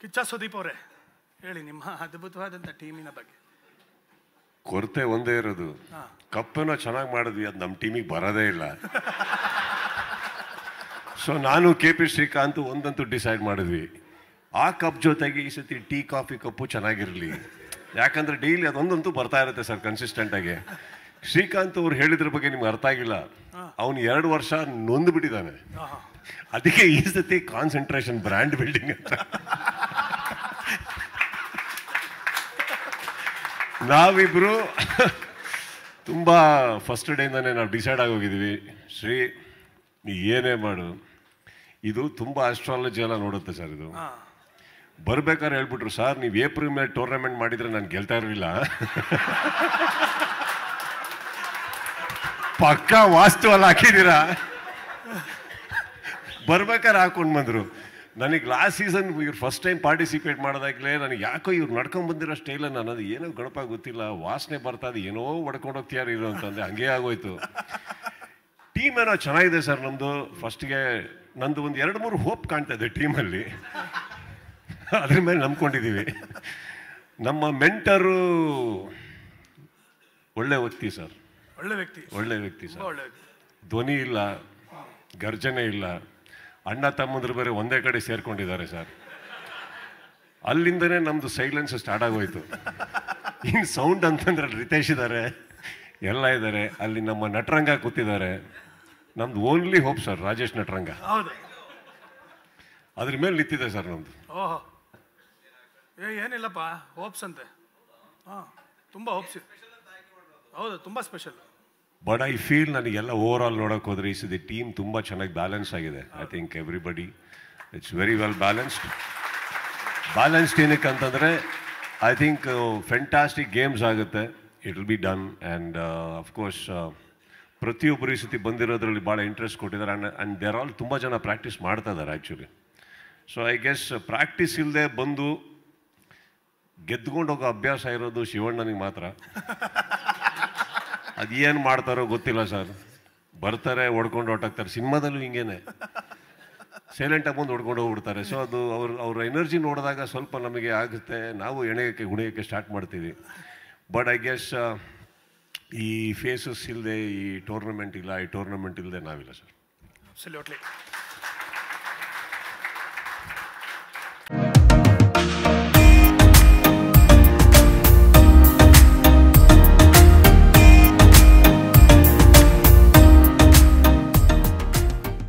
ಕಿಚ್ಚ ಸುದೀಪ್ ಅವರೇ ಹೇಳಿ ನಿಮ್ಮ ಅದ್ಭುತವಾದಂಥ ಟೀಮಿನ ಬಗ್ಗೆ. ಕೊರತೆ ಒಂದೇ ಇರೋದು. ಕಪ್ಪನ್ನ ಚೆನ್ನಾಗಿ ಮಾಡಿದ್ವಿ ಅದು ನಮ್ಮ ಟೀಮಿಗೆ ಬರೋದೇ ಇಲ್ಲ. ಸೊ ನಾನು ಕೆ ಪಿ ಶ್ರೀಕಾಂತ್ ಒಂದಂತೂ ಡಿಸೈಡ್ ಮಾಡಿದ್ವಿ. ಆ ಕಪ್ ಜೊತೆಗೆ ಈ ಸತಿ ಟೀ ಕಾಫಿ ಕಪ್ಪು ಚೆನ್ನಾಗಿರಲಿ. ಯಾಕಂದ್ರೆ ಡೈಲಿ ಅದೊಂದಂತೂ ಬರ್ತಾ ಇರುತ್ತೆ ಸರ್ ಕನ್ಸಿಸ್ಟೆಂಟ್ ಆಗಿ. ಶ್ರೀಕಾಂತ್ ಅವ್ರು ಹೇಳಿದ್ರ ಬಗ್ಗೆ ನಿಮ್ಗೆ ಅರ್ಥ ಆಗಿಲ್ಲ. ಅವನು ಎರಡು ವರ್ಷ ನೊಂದು ಬಿಟ್ಟಿದ್ದಾನೆ ಅದಕ್ಕೆ ಈ ಸತಿ ಕಾನ್ಸಂಟ್ರೇಷನ್ ಬ್ರ್ಯಾಂಡ್ ಬಿಲ್ಡಿಂಗ್ ಅಂತ. ನಾವಿಬ್ರು ತುಂಬ ಫಸ್ಟ್ ಡೇಯಿಂದನೇ ನಾವು ಡಿಸೈಡ್ ಆಗೋಗಿದ್ದೀವಿ. ಶ್ರೀ ನೀ ಏನೇ ಮಾಡು. ಇದು ತುಂಬ ಆಸ್ಟ್ರಾಲಜಿ ಎಲ್ಲ ನೋಡುತ್ತೆ ಸರ್ ಇದು. ಬರ್ಬೇಕಾದ್ರೆ ಹೇಳ್ಬಿಟ್ರು ಸರ್ ನೀವು ಏಪ್ರಿಲ್ ಮೇಲೆ ಟೂರ್ನಮೆಂಟ್ ಮಾಡಿದ್ರೆ ನಾನು ಗೆಲ್ತಾ ಇರಲಿಲ್ಲ. ಪಕ್ಕ ವಾಸ್ತು ಅಲ್ಲಿ ಹಾಕಿದ್ದೀರಾ? ಬರ್ಬೇಕಾದ್ರೆ ಹಾಕೊಂಡು ಬಂದರು. ನನಗೆ ಲಾಸ್ಟ್ ಸೀಸನ್ ಇವ್ರು ಫಸ್ಟ್ ಟೈಮ್ ಪಾರ್ಟಿಸಿಪೇಟ್ ಮಾಡೋದಾಗಲೇ ನನಗೆ ಯಾಕೋ ಇವ್ರು ನಡ್ಕೊಂಡು ಬಂದಿರೋ ಸ್ಟೈಲ ನಾನು ಅದು ಏನೋ ಗಣಪ ಗೊತ್ತಿಲ್ಲ ವಾಸನೆ ಬರ್ತಾ ಇದೆ ಏನೋ ಹೊಡ್ಕೊಂಡು ಹೋಗ್ತಿಯಾರ ಇರು ಅಂತಂದೆ. ಹಂಗೆ ಆಗೋಯ್ತು. ಟೀಮ್ ಏನೋ ಚೆನ್ನಾಗಿದೆ ಸರ್ ನಮ್ಮದು ಫಸ್ಟ್ಗೆ ನಂದು ಒಂದು ಎರಡು ಮೂರು ಹೋಪ್ ಕಾಣ್ತಾ ಇದೆ ಟೀಮಲ್ಲಿ ಅದ್ರ ಮೇಲೆ ನಂಬ್ಕೊಂಡಿದ್ದೀವಿ ನಮ್ಮ ಮೆಂಟರು ಒಳ್ಳೆ ವ್ಯಕ್ತಿ ಸರ್. ಒಳ್ಳೆ ವ್ಯಕ್ತಿ. ಒಳ್ಳೆ ವ್ಯಕ್ತಿ ಸರ್. ಧ್ವನಿ ಇಲ್ಲ ಗರ್ಜನೆ ಇಲ್ಲ. ಅಣ್ಣ ತಮ್ಮಂದ್ರು ಬೇರೆ ಒಂದೇ ಕಡೆ ಸೇರ್ಕೊಂಡಿದ್ದಾರೆ ಸರ್. ಅಲ್ಲಿಂದನೇ ನಮ್ದು ಸೈಲೆನ್ಸ್ ಸ್ಟಾರ್ಟ್ ಆಗೋಯ್ತು. ಇನ್ನು ಸೌಂಡ್ ಅಂತಂದ್ರೆ ರಿತೇಶ್ ಇದ್ದಾರೆ ಎಲ್ಲ ಇದ್ದಾರೆ ಅಲ್ಲಿ ನಮ್ಮ ನಟರಂಗ ಕೂತಿದ್ದಾರೆ. ನಮ್ದು only hope sir Rajesh Nataranga. ಹೌದು. ಅದ್ರ ಮೇಲೆ ನಿಂತಿದೆ ಸರ್ ನಮ್ದು. ಓಹೋ. ಏ ಏನಿಲ್ಲಪ್ಪ ಹೋಪ್ಸ್ ಅಂತೆ. ಹಾಂ ತುಂಬ ಹೋಪ್ಸ್ ಹೌದು ತುಂಬ ಸ್ಪೆಷಲ್ ಬಟ್ ಐ ಫೀಲ್ ನನಗೆಲ್ಲ ಓವರ್ ಆಲ್ ನೋಡೋಕೆ ಹೋದರೆ ಈ ಸತಿ ಟೀಮ್ ತುಂಬ ಚೆನ್ನಾಗಿ ಬ್ಯಾಲೆನ್ಸ್ ಆಗಿದೆ. I think everybody it's very well balanced balanced ಏನಕ್ಕೆ ಅಂತಂದರೆ ಐ ಥಿಂಕ್ ಫೆಂಟಾಸ್ಟಿಕ್ ಗೇಮ್ಸ್ ಆಗುತ್ತೆ. It will be done and of course ಪ್ರತಿಯೊಬ್ಬರು ಈ ಸತಿ ಬಂದಿರೋದ್ರಲ್ಲಿ ಭಾಳ ಇಂಟ್ರೆಸ್ಟ್ ಕೊಟ್ಟಿದ್ದಾರೆ. ಆ್ಯಂಡ್ ಆ್ಯಂಡ್ ದೇರ್ ಆಲ್ ತುಂಬ ಜನ ಪ್ರಾಕ್ಟೀಸ್ ಮಾಡ್ತಾ ಇದ್ದಾರೆ actually so I guess practice ಇಲ್ಲದೆ ಬಂದು ಗೆದ್ಕೊಂಡು ಹೋಗೋ ಅಭ್ಯಾಸ ಇರೋದು ಶಿವಣ್ಣನಿಗೆ ಮಾತ್ರ. ಅದೇನು ಮಾಡ್ತಾರೋ ಗೊತ್ತಿಲ್ಲ ಸರ್. ಬರ್ತಾರೆ ಹೊಡ್ಕೊಂಡು ಹೊಟ್ಟಾಗ್ತಾರೆ ಸಿನಿಮಾದಲ್ಲೂ ಹಿಂಗೇನೆ. ಸೈಲೆಂಟಾಗಿ ಬಂದು ಹೊಡ್ಕೊಂಡು ಹೋಗ್ಬಿಡ್ತಾರೆ. ಸೊ ಅದು ಅವ್ರ ಅವ್ರ ಎನರ್ಜಿ ನೋಡಿದಾಗ ಸ್ವಲ್ಪ ನಮಗೆ ಆಗುತ್ತೆ. ನಾವು ಎಣೆಯೋಕ್ಕೆ, ಗುಣಿಯೋಕ್ಕೆ ಸ್ಟಾರ್ಟ್ ಮಾಡ್ತೀವಿ. ಬಟ್ ಐ ಗೆಸ್ ಈ ಫೇಸಸ್ ಇಲ್ಲದೆ ಈ ಟೂರ್ನಮೆಂಟ್ ಇಲ್ಲ, ಈ ಟೂರ್ನಮೆಂಟ್ ಇಲ್ಲದೆ ನಾವಿಲ್ಲ ಸರ್.